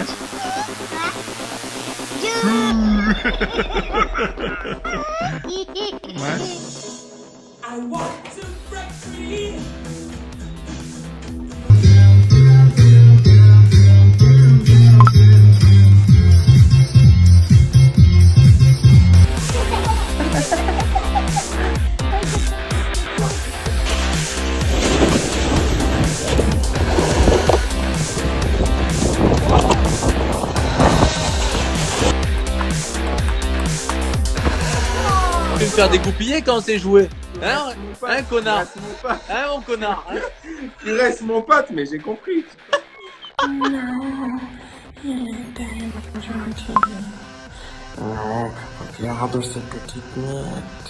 right? Tu veux me faire découpiller quand c'est joué Hein, Reste mon pote, hein, connard reste mon pote. Hein, mon connard hein Tu restes mon pote, mais j'ai compris. Oh, regarde ces petites miettes.